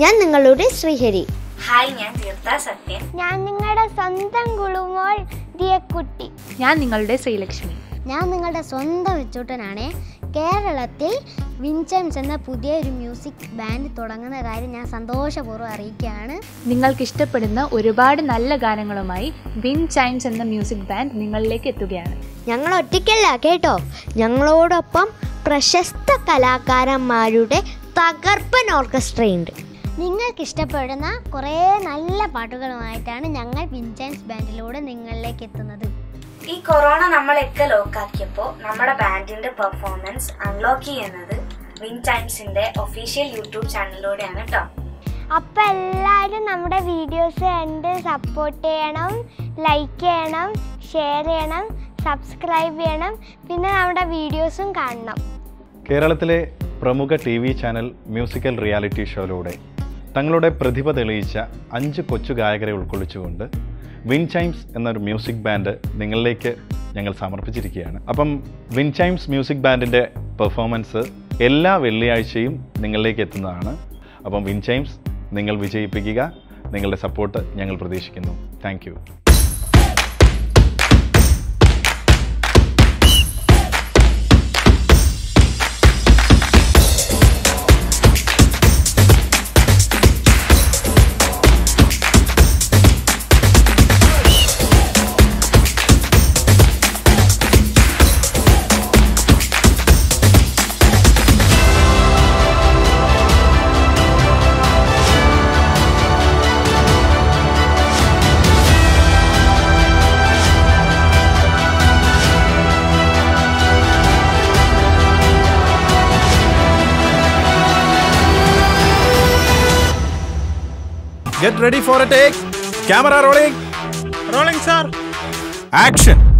ഞാൻ നിങ്ങളുടെ ശ്രീഹരി. ഹായ് ഞാൻ തീർത്ഥ സത്യൻ ഞാൻ നിങ്ങളുടെ സ്വന്തം കുളുമോൾ ദിയക്കുട്ടി. ഞാൻ നിങ്ങളുടെ ശ്രീലക്ഷ്മി. ഞാൻ നിങ്ങളുടെ സ്വന്തം വെച്ചൂട്ടനാണ്. കേരളത്തിൽ വിൻചംസ് എന്ന പുതിയ ഒരു മ്യൂസിക് ബാൻഡ് തുടങ്ങുന്ന കാര്യം ഞാൻ സന്തോഷപൂർവം അറിയിക്കുകയാണ്. നിങ്ങൾക്ക് ഇഷ്ടപ്പെടുന്ന ഒരുപാട് നല്ല ഗാനങ്ങളുമായി വിൻ ചൈംസ് എന്ന മ്യൂസിക് ബാൻഡ് നിങ്ങളിലേക്ക് എത്തുകയാണ്. ഞങ്ങൾ ഒറ്റയ്ക്കല്ല കേട്ടോ? ഞങ്ങളോടൊപ്പം പ്രശസ്ത കലാകാരന്മാരുടെ തകർപ്പൻ ഓർക്കസ്ട്രയുണ്ട്. നിങ്ങൾക്ക് ഇഷ്ടപ്പെടുന്ന കുറേ നല്ല പാട്ടുകളുമായിട്ടാണ് ഞങ്ങൾ വിൻചൻസ് ബാൻഡിലൂടെ നിങ്ങളിലേക്ക് എത്തുന്നത്. ഈ കൊറോണ നമ്മളെയൊക്കെ ലോക്കാക്കിയപ്പോൾ നമ്മുടെ ബാൻഡിന്റെ പെർഫോമൻസ് അൺലോക്ക് ചെയ്യുന്നത് വിൻ ടൈംസിന്റെ ഒഫീഷ്യൽ യൂട്യൂബ് ചാനലിലൂടെയാണ് കേട്ടോ അപ്പം എല്ലാവരും നമ്മുടെ വീഡിയോസ് കണ്ട് സപ്പോർട്ട് ചെയ്യണം ലൈക്ക് ചെയ്യണം ഷെയർ ചെയ്യണം സബ്സ്ക്രൈബ് ചെയ്യണം പിന്നെ നമ്മുടെ വീഡിയോസും കാണണം. കേരളത്തിലെ പ്രമുഖ T V channel musical reality ഷോയിലൂടെ തങ്ങളുടെ പ്രതിഭ തെളിയിച്ച അഞ്ച് കൊച്ചു ഗായകരെ ഉൾക്കൊള്ളിച്ചുകൊണ്ട് വിൻ ചൈംസ് എന്നൊരു മ്യൂസിക് ബാൻഡ് നിങ്ങളിലേക്ക് ഞങ്ങൾ സമർപ്പിച്ചിരിക്കുകയാണ്. അപ്പം വിൻ ചൈംസ് മ്യൂസിക് ബാൻഡിന്റെ പെർഫോമൻസ് എല്ലാ വെള്ളിയാഴ്ചയും നിങ്ങളിലേക്ക് എത്തുന്നതാണ്. അപ്പം വിൻ ചൈംസ് നിങ്ങൾ വിജയിപ്പിക്കുക. നിങ്ങളുടെ സപ്പോർട്ട് ഞങ്ങൾ പ്രതീക്ഷിക്കുന്നു. Thank Get ready for a take. Camera rolling. Rolling, sir. Action.